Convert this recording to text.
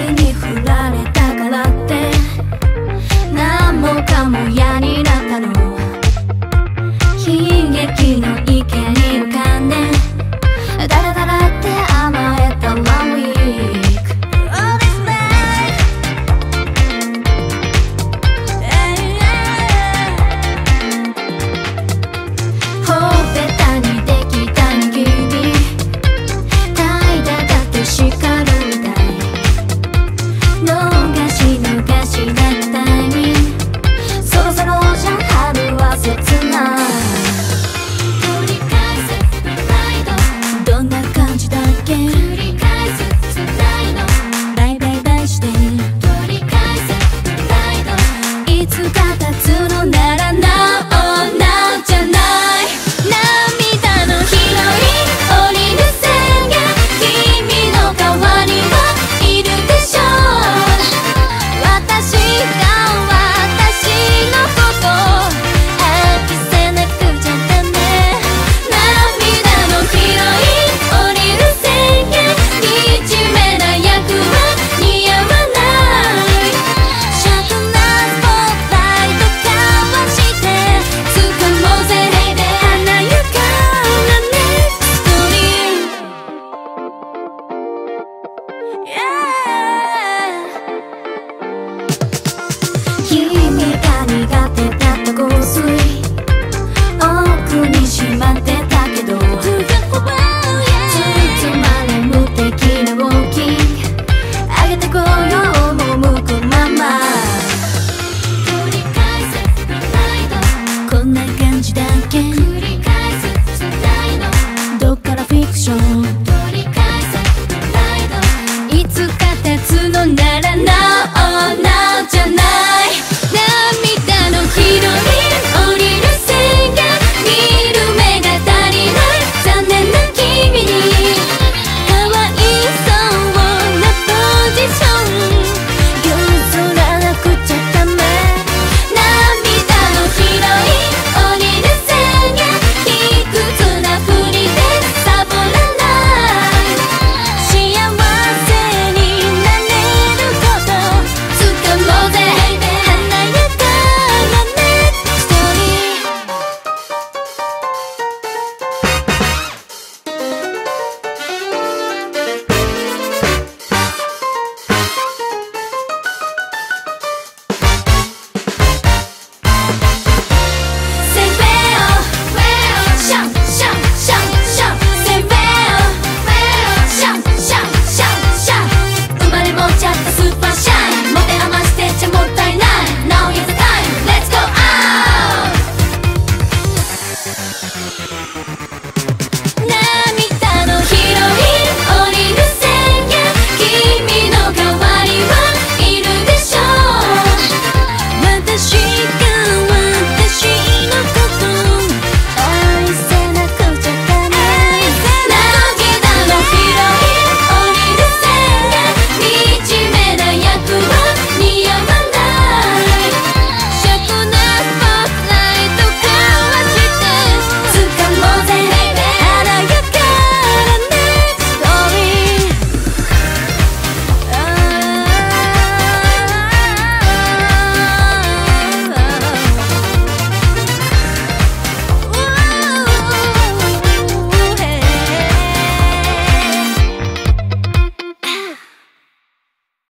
に振られたいつかたつい